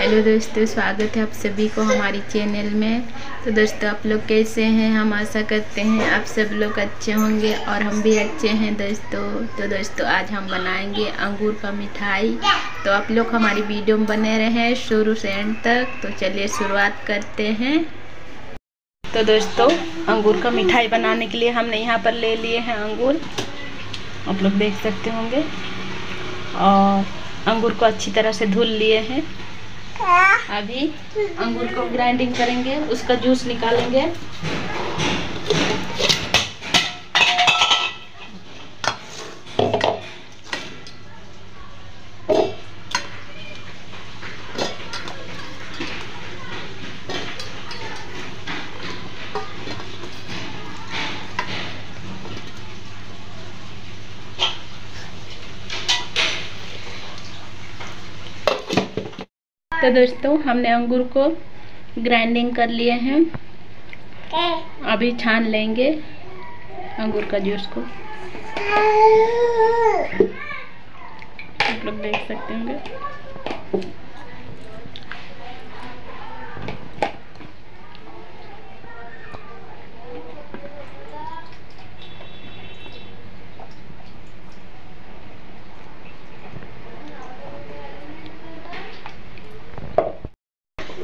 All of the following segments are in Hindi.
हेलो दोस्तों, स्वागत है आप सभी को हमारी चैनल में। तो दोस्तों, आप लोग कैसे हैं? हम आशा करते हैं आप सब लोग अच्छे होंगे और हम भी अच्छे हैं दोस्तों। तो दोस्तों, आज हम बनाएँगे अंगूर का मिठाई। तो आप लोग हमारी वीडियो में बने रहें शुरू से एंड तक। तो चलिए शुरुआत करते हैं। तो दोस्तों, अंगूर का मिठाई बनाने के लिए हमने यहाँ पर ले लिए हैं अंगूर। आप लोग देख सकते होंगे। और अंगूर को अच्छी तरह से धुल लिए हैं। अभी अंगूर को ग्राइंडिंग करेंगे उसका जूस निकालेंगे। तो दोस्तों, हमने अंगूर को ग्राइंडिंग कर लिए हैं। अभी छान लेंगे अंगूर का जूस को। आप लोग देख सकते होंगे।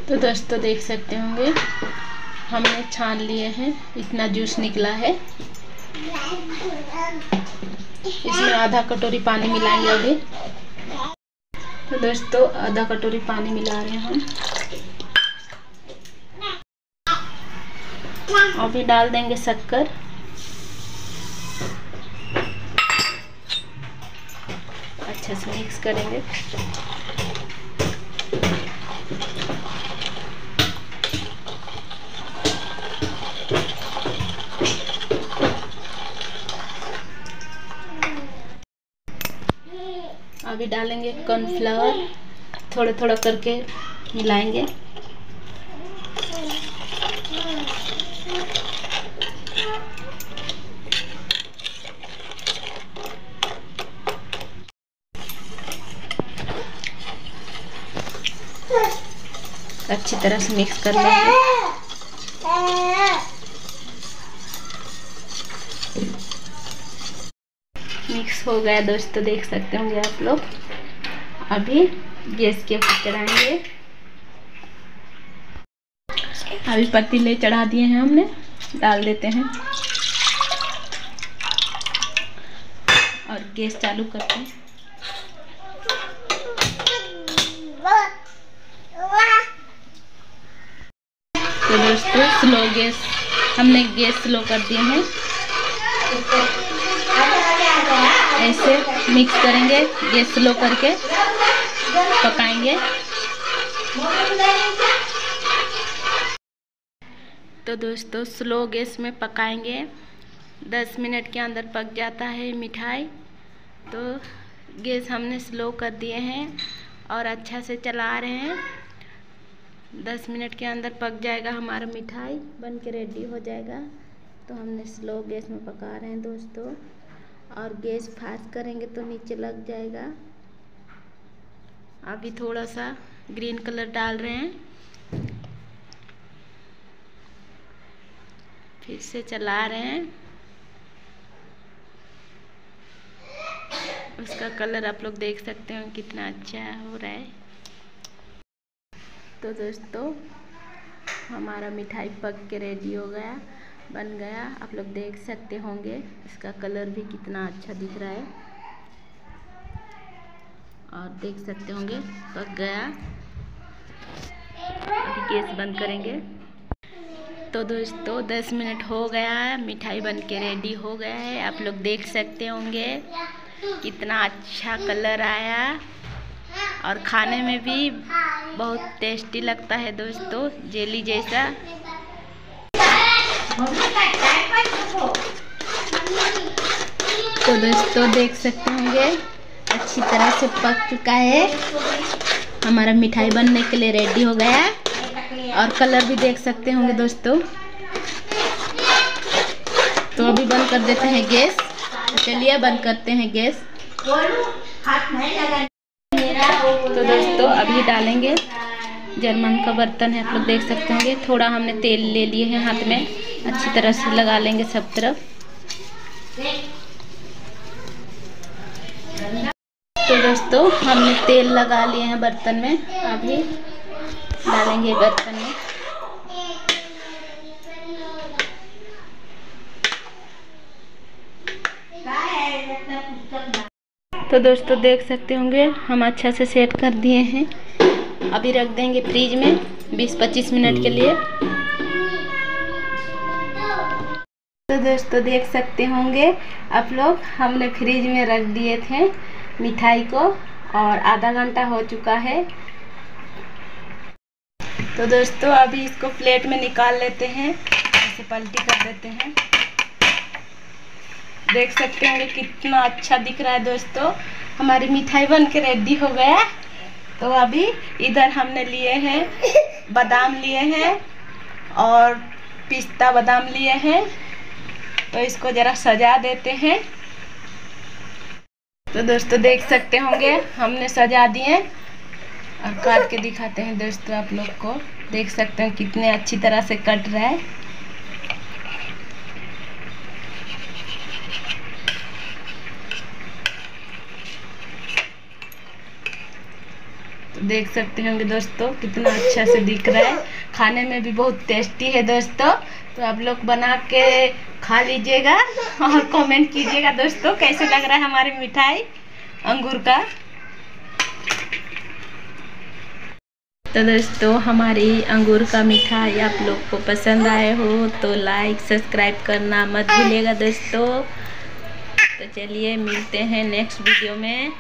तो दोस्तों देख सकते होंगे। हमने छान लिए हैं। इतना जूस निकला है। इसमें आधा कटोरी पानी मिलाएँगे अभी। तो दोस्तों, आधा कटोरी पानी मिला रहे हैं हम। अभी डाल देंगे शक्कर। अच्छा से मिक्स करेंगे। अभी डालेंगे कॉर्नफ्लावर थोड़ा थोड़ा करके मिलाएँगे। अच्छी तरह से मिक्स कर लेंगे। मिक्स हो गया दोस्तों देख सकते होंगे आप लोग। अभी गैस के ऊपर चढ़ाएँगे। अभी पतीले चढ़ा दिए हैं हमने, डाल देते हैं। और गैस चालू करते हैं। तो दोस्तों, स्लो गैस, हमने गैस स्लो कर दिए हैं। ऐसे मिक्स करेंगे गैस स्लो करके पकाएँगे। तो दोस्तों स्लो गैस में पकाएँगे। दस मिनट के अंदर पक जाता है मिठाई। तो गैस हमने स्लो कर दिए हैं और अच्छा से चला रहे हैं। दस मिनट के अंदर पक जाएगा हमारा मिठाई बन के रेडी हो जाएगा। तो हमने स्लो गैस में पका रहे हैं दोस्तों। और गैस फास्ट करेंगे तो नीचे लग जाएगा। अभी थोड़ा सा ग्रीन कलर डाल रहे हैं। फिर से चला रहे हैं। उसका कलर आप लोग देख सकते हो कितना अच्छा हो रहा है। तो दोस्तों, हमारा मिठाई पक के रेडी हो गया। बन गया। आप लोग देख सकते होंगे इसका कलर भी कितना अच्छा दिख रहा है। और देख सकते होंगे, पक गया। अभी गैस बंद करेंगे। तो दोस्तों 10 मिनट हो गया है। मिठाई बन के रेडी हो गया है। आप लोग देख सकते होंगे कितना अच्छा कलर आया। और खाने में भी बहुत टेस्टी लगता है दोस्तों जेली जैसा। तो दोस्तों देख सकते होंगे, अच्छी तरह से पक चुका है। हमारा मिठाई बनने के लिए रेडी हो गया। है और कलर भी देख सकते होंगे दोस्तों। तो अभी बंद कर देते हैं गैस। चलिए बंद करते हैं गैस। तो दोस्तों अभी डालेंगे। जर्मन का बर्तन है, आप लोग देख सकते होंगे। थोड़ा हमने तेल ले लिए हैं हाथ में। अच्छी तरह से लगा लेंगे सब तरफ़। तो दोस्तों, हमने तेल लगा लिए हैं बर्तन में। अभी डालेंगे बर्तन में। तो दोस्तों, देख सकते होंगे, हम अच्छा से सेट कर दिए हैं। अभी रख देंगे फ्रीज में 20-25 मिनट के लिए। तो दोस्तों देख सकते होंगे आप लोग, हमने फ्रिज में रख दिए थे मिठाई को और आधा घंटा हो चुका है। तो दोस्तों, अभी इसको प्लेट में निकाल लेते हैं, ऐसे पलटी कर देते हैं। देख सकते होंगे कितना अच्छा दिख रहा है दोस्तों, हमारी मिठाई बन के रेडी हो गया। तो अभी इधर हमने लिए हैं, बादाम लिए हैं और पिस्ता बादाम लिए हैं। तो इसको ज़रा सजा देते हैं। तो दोस्तों देख सकते होंगे, हमने सजा दिए और काट के दिखाते हैं दोस्तों आप लोग को। देख सकते हैं कितने अच्छी तरह से कट रहा है। तो देख सकते होंगे दोस्तों कितना अच्छा से दिख रहा है। खाने में भी बहुत टेस्टी है दोस्तों। तो आप लोग बना के खा लीजिएगा और कमेंट कीजिएगा। दोस्तों, कैसे लग रहा है हमारी मिठाई, अंगूर का? तो दोस्तों, हमारी अंगूर का मिठाई आप लोग को पसंद आए हो तो लाइक सब्सक्राइब करना मत भूलिएगा दोस्तों। तो चलिए, मिलते हैं नेक्स्ट वीडियो में।